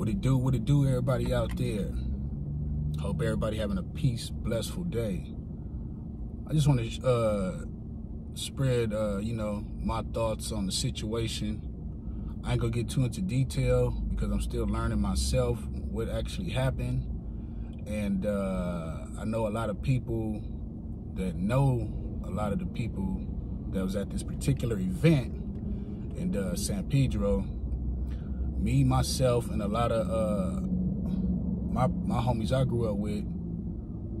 What it do, what it do, everybody out there. Hope everybody having a peace, blessful day. I just want to uh, spread, uh, you know, my thoughts on the situation. I ain't gonna get too into detail because I'm still learning myself what actually happened. And uh, I know a lot of people that know a lot of the people that was at this particular event in uh, San Pedro me, myself, and a lot of uh, my my homies I grew up with,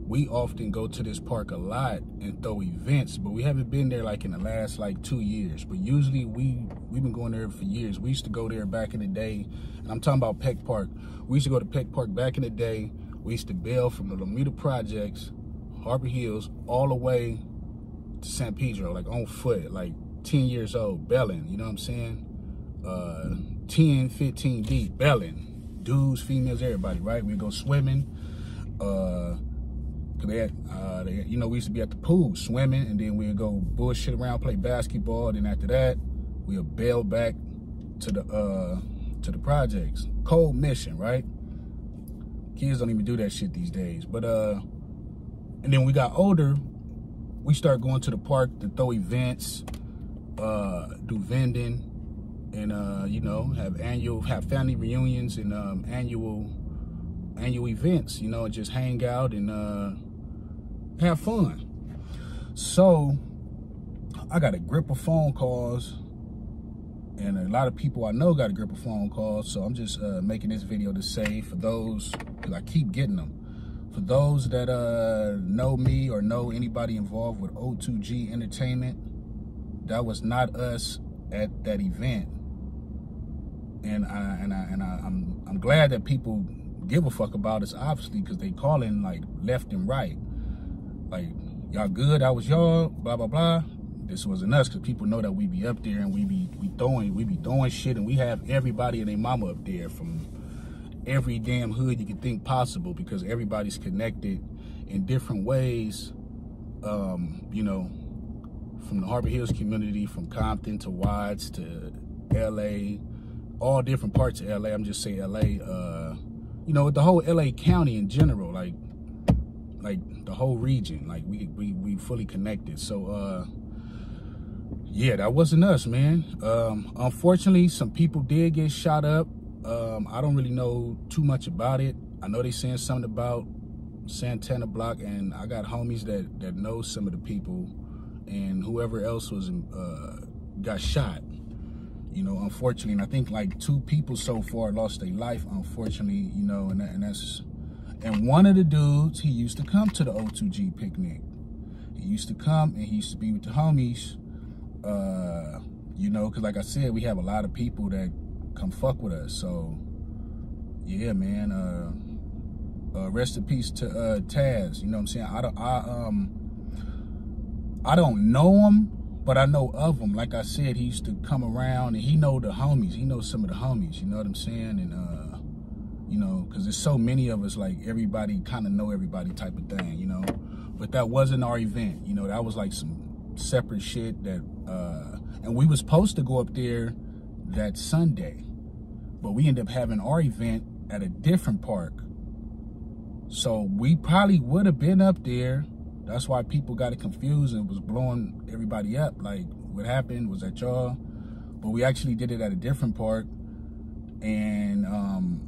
we often go to this park a lot and throw events, but we haven't been there like in the last like two years. But usually we we've been going there for years. We used to go there back in the day, and I'm talking about Peck Park. We used to go to Peck Park back in the day. We used to bail from the Lomita Projects, Harbor Hills, all the way to San Pedro, like on foot, like 10 years old, belling, you know what I'm saying? Uh, 10, 15 deep, belling. Dudes, females, everybody, right? We go swimming. Uh, they, had, uh, they, you know, we used to be at the pool swimming, and then we'd go bullshit around, play basketball. Then after that, we'll bail back to the uh, to the projects. Cold mission, right? Kids don't even do that shit these days. But uh, and then we got older, we start going to the park to throw events, uh, do vending, and uh, you know have annual have family reunions and um, annual annual events. You know, just hang out and uh, have fun. So I got a grip of phone calls, and a lot of people I know got a grip of phone calls. So I'm just uh, making this video to say for those because I keep getting them. For those that uh, know me or know anybody involved with O2G Entertainment, that was not us at that event and I and I and I, I'm I'm glad that people give a fuck about us, obviously, because they calling like left and right, like y'all good, I was y'all, blah blah blah. This wasn't us, because people know that we be up there and we be we throwing we be throwing shit, and we have everybody and their mama up there from every damn hood you can think possible, because everybody's connected in different ways. Um, you know, from the Harbor Hills community, from Compton to Watts to LA, all different parts of LA. I'm just saying LA, uh, you know, the whole LA County in general, like, like the whole region, like we we we fully connected. So, uh, yeah, that wasn't us, man. Um, unfortunately, some people did get shot up. Um, I don't really know too much about it. I know they saying something about Santana Blocc, and I got homies that that know some of the people, and whoever else was uh, got shot you know, unfortunately, and I think like two people so far lost their life, unfortunately, you know, and, that, and that's, and one of the dudes, he used to come to the O2G picnic. He used to come and he used to be with the homies, uh, you know, because like I said, we have a lot of people that come fuck with us. So, yeah, man, uh, uh, rest in peace to uh, Taz, you know what I'm saying? I don't, I, um, I don't know him, but I know of him. Like I said, he used to come around and he know the homies. He knows some of the homies, you know what I'm saying? And, uh, you know, because there's so many of us, like everybody kind of know everybody type of thing, you know? But that wasn't our event, you know? That was like some separate shit that, uh, and we was supposed to go up there that Sunday, but we ended up having our event at a different park. So we probably would have been up there that's why people got it confused and was blowing everybody up. Like, what happened was that y'all, but we actually did it at a different park. And, um,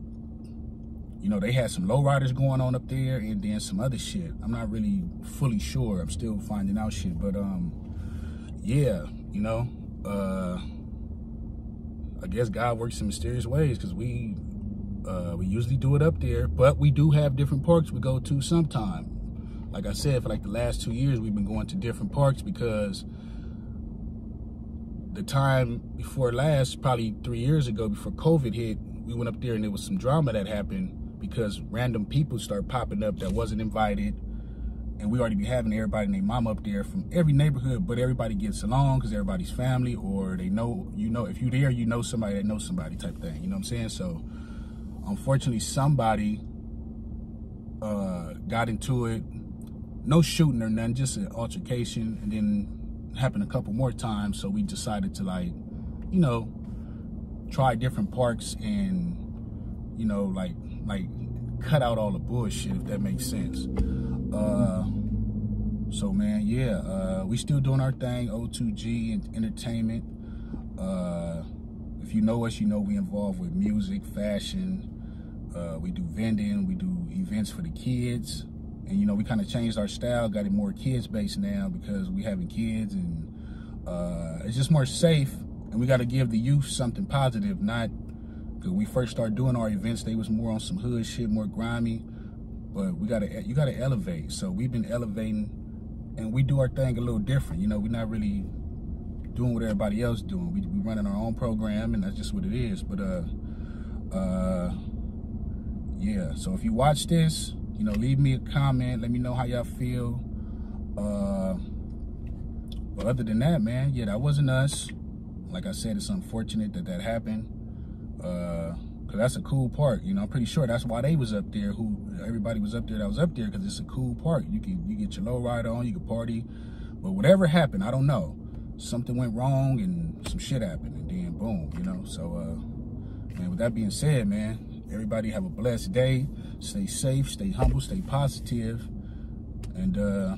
you know, they had some lowriders going on up there and then some other shit. I'm not really fully sure. I'm still finding out shit. But, um, yeah, you know, uh, I guess God works in mysterious ways because we, uh, we usually do it up there, but we do have different parks we go to sometime like I said, for like the last two years, we've been going to different parks because the time before last, probably three years ago, before COVID hit, we went up there and there was some drama that happened because random people start popping up that wasn't invited. And we already be having everybody and their mom up there from every neighborhood, but everybody gets along because everybody's family or they know, you know, if you there, you know somebody that knows somebody type thing. You know what I'm saying? So unfortunately, somebody uh, got into it no shooting or nothing, just an altercation, and then happened a couple more times. So we decided to like, you know, try different parks and you know, like like cut out all the bullshit if that makes sense. Uh, so man, yeah, uh, we still doing our thing, O2G Entertainment. Uh, if you know us, you know we involved with music, fashion. Uh, we do vending, we do events for the kids. And you know, we kind of changed our style, got it more kids based now because we having kids and uh, it's just more safe. And we got to give the youth something positive, not because we first started doing our events, they was more on some hood shit, more grimy. But we gotta, you gotta elevate. So we've been elevating, and we do our thing a little different. You know, we're not really doing what everybody else doing. We we running our own program, and that's just what it is. But uh, uh, yeah. So if you watch this, you know, leave me a comment. Let me know how y'all feel. Uh, but other than that, man, yeah, that wasn't us. Like I said, it's unfortunate that that happened. Uh, cause that's a cool park. You know, I'm pretty sure that's why they was up there. Who everybody was up there that was up there because it's a cool park. You can you get your low ride on, you can party. But whatever happened, I don't know. Something went wrong and some shit happened, and then boom, you know. So, uh, man, with that being said, man, everybody have a blessed day. Stay safe, stay humble, stay positive, and uh,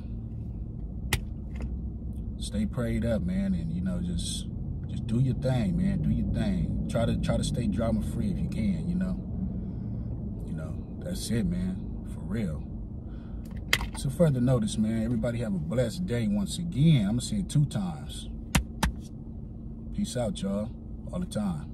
stay prayed up, man. And you know, just just do your thing, man. Do your thing. Try to try to stay drama free if you can, you know. You know, that's it, man. For real. So further notice, man, everybody have a blessed day once again. I'm gonna say it two times. Peace out, y'all. All the time.